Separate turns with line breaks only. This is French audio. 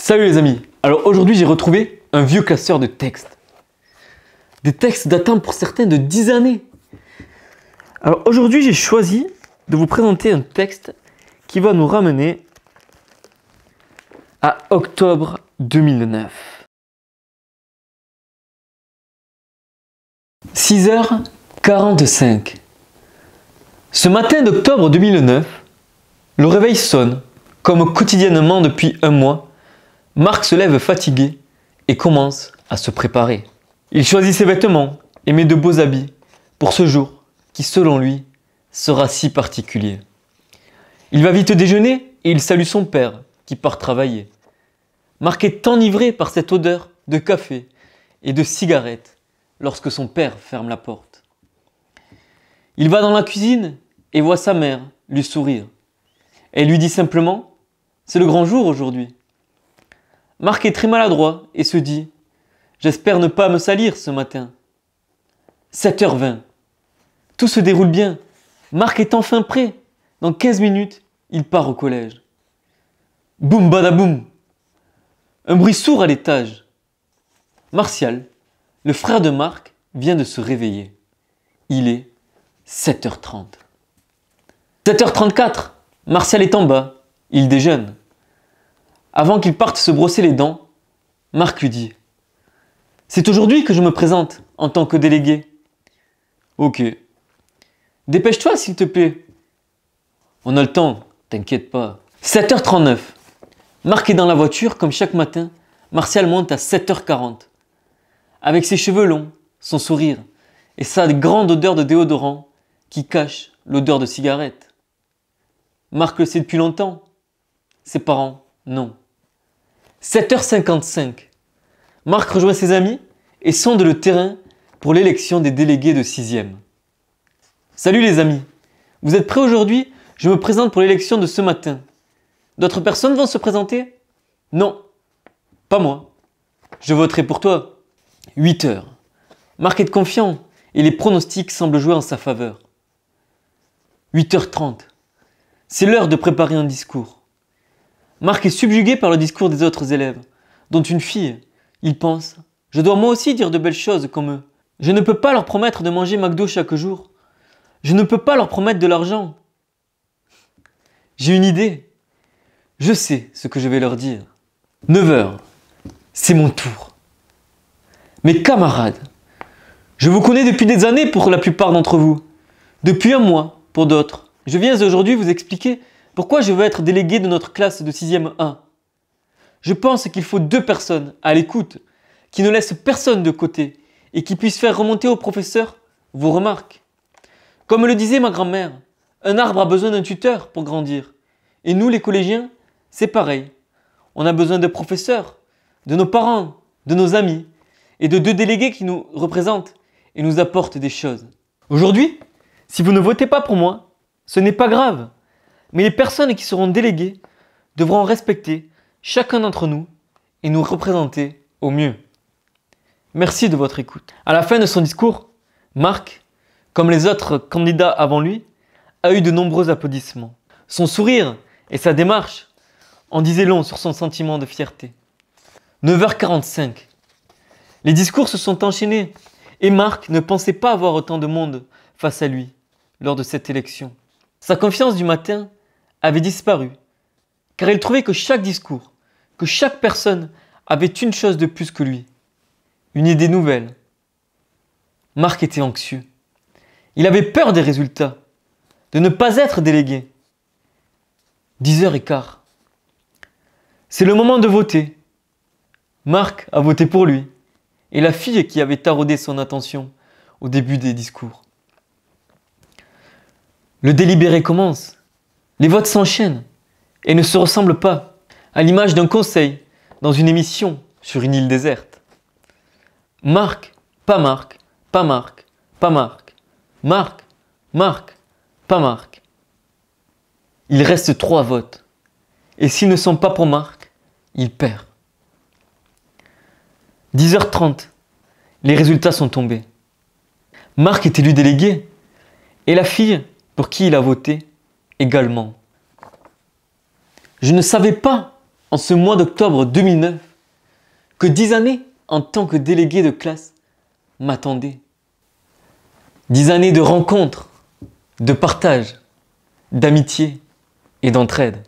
Salut les amis Alors aujourd'hui j'ai retrouvé un vieux classeur de textes. Des textes datant pour certains de 10 années. Alors aujourd'hui j'ai choisi de vous présenter un texte qui va nous ramener à octobre 2009. 6h45. Ce matin d'octobre 2009, le réveil sonne, comme quotidiennement depuis un mois. Marc se lève fatigué et commence à se préparer. Il choisit ses vêtements et met de beaux habits pour ce jour qui, selon lui, sera si particulier. Il va vite déjeuner et il salue son père qui part travailler. Marc est enivré par cette odeur de café et de cigarette lorsque son père ferme la porte. Il va dans la cuisine et voit sa mère lui sourire. Elle lui dit simplement C'est le grand jour aujourd'hui. Marc est très maladroit et se dit J'espère ne pas me salir ce matin. 7h20. Tout se déroule bien. Marc est enfin prêt. Dans 15 minutes, il part au collège. Boum badaboum. Un bruit sourd à l'étage. Martial, le frère de Marc, vient de se réveiller. Il est 7h30. 7h34. Martial est en bas. Il déjeune. Avant qu'il parte se brosser les dents, Marc lui dit C'est aujourd'hui que je me présente en tant que délégué. Ok. Dépêche-toi, s'il te plaît. On a le temps, t'inquiète pas. 7h39. Marc est dans la voiture comme chaque matin. Martial monte à 7h40. Avec ses cheveux longs, son sourire et sa grande odeur de déodorant qui cache l'odeur de cigarette. Marc le sait depuis longtemps. Ses parents, non. 7h55. Marc rejoint ses amis et sonde le terrain pour l'élection des délégués de 6e. Salut les amis. Vous êtes prêts aujourd'hui? Je me présente pour l'élection de ce matin. D'autres personnes vont se présenter? Non. Pas moi. Je voterai pour toi. 8 heures. Marc est confiant et les pronostics semblent jouer en sa faveur. 8h30. C'est l'heure de préparer un discours. Marc est subjugué par le discours des autres élèves, dont une fille. Il pense Je dois moi aussi dire de belles choses comme eux. Je ne peux pas leur promettre de manger McDo chaque jour. Je ne peux pas leur promettre de l'argent. J'ai une idée. Je sais ce que je vais leur dire. 9 heures. C'est mon tour. Mes camarades, je vous connais depuis des années pour la plupart d'entre vous. Depuis un mois pour d'autres. Je viens aujourd'hui vous expliquer pourquoi je veux être délégué de notre classe de 6e 1. Je pense qu'il faut deux personnes à l'écoute, qui ne laissent personne de côté et qui puissent faire remonter au professeur vos remarques. Comme le disait ma grand-mère, un arbre a besoin d'un tuteur pour grandir. Et nous, les collégiens, c'est pareil. On a besoin de professeurs, de nos parents, de nos amis et de deux délégués qui nous représentent et nous apportent des choses. Aujourd'hui, si vous ne votez pas pour moi, ce n'est pas grave, mais les personnes qui seront déléguées devront respecter chacun d'entre nous et nous représenter au mieux. Merci de votre écoute. À la fin de son discours, Marc, comme les autres candidats avant lui, a eu de nombreux applaudissements. Son sourire et sa démarche en disaient long sur son sentiment de fierté. 9h45. Les discours se sont enchaînés et Marc ne pensait pas avoir autant de monde face à lui lors de cette élection. Sa confiance du matin avait disparu, car il trouvait que chaque discours, que chaque personne avait une chose de plus que lui, une idée nouvelle. Marc était anxieux. Il avait peur des résultats, de ne pas être délégué. 10 heures et quart. C'est le moment de voter. Marc a voté pour lui, et la fille qui avait taraudé son attention au début des discours. Le délibéré commence. Les votes s'enchaînent et ne se ressemblent pas, à l'image d'un conseil dans une émission sur une île déserte. Marc, pas Marc, pas Marc, pas Marc. Marc, Marc, pas Marc. Il reste trois votes. Et s'ils ne sont pas pour Marc, il perd. 10h30. Les résultats sont tombés. Marc est élu délégué. Et la fille pour qui il a voté également. Je ne savais pas en ce mois d'octobre 2009, que dix années en tant que délégué de classe m'attendaient. Dix années de rencontres, de partage, d'amitié et d'entraide.